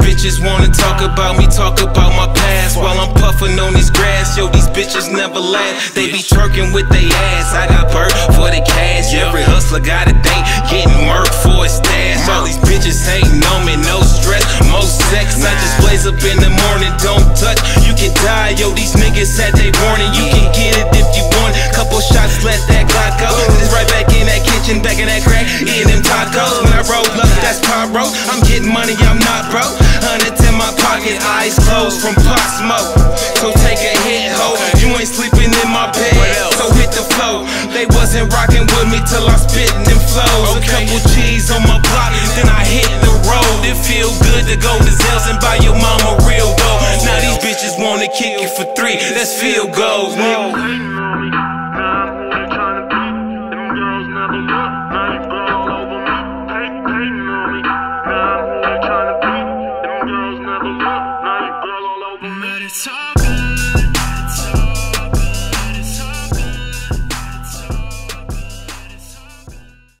bitches wanna talk about me, talk about my past while I'm puffing on this grass. Yo, these bitches never last. They be twerking with they ass. I got bird for the cash. Every hustler got a date, getting murked for a stash. All these bitches hating on me, no stress, most sex. I just blaze up in the morning, don't touch. You can die, yo. These niggas had they warning. You can get it if you want. Couple shots, let that Glock go. Just right back in that kitchen, back in that crack, eating them tacos. When I roll up, that's pyro. I'm money, I'm not broke. Hundred in my pocket, eyes closed from pot smoke. So take a hit, ho. You ain't sleeping in my bed, so hit the flow. They wasn't rocking with me till I spit them flows. A couple G's on my block, then I hit the road. It feel good to go to Zales and buy your mama real gold. Now these bitches wanna kick it for three. That's field goals, nigga. But it's all